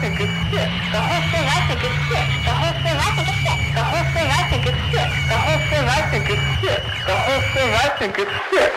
think it's sick. The whole thing I think it's sick. The whole thing I think it's sick. The whole thing I think it's sick. The whole thing I think it's sick. The whole thing I think it's sick.